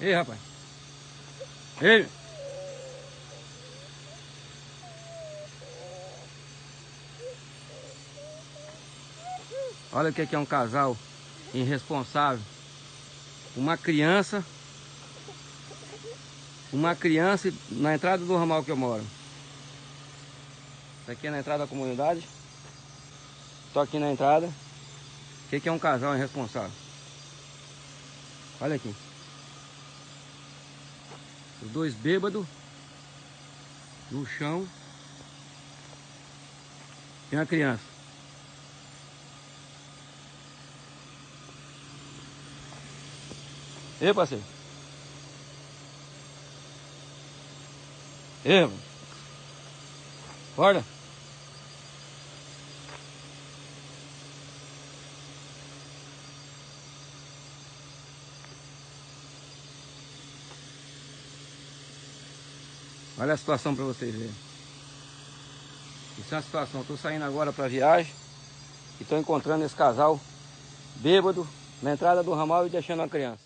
Ei, rapaz. Ei. Olha o que é um casal irresponsável. Uma criança. Uma criança na entrada do ramal que eu moro. Isso aqui é na entrada da comunidade. Estou aqui na entrada. O que é um casal irresponsável? Olha aqui. Os dois bêbados. No chão. E uma criança. Ei, parceiro. Ei, mano. Acorda. Olha a situação para vocês verem. Isso é uma situação. Estou saindo agora para viagem e estou encontrando esse casal bêbado na entrada do ramal e deixando a criança.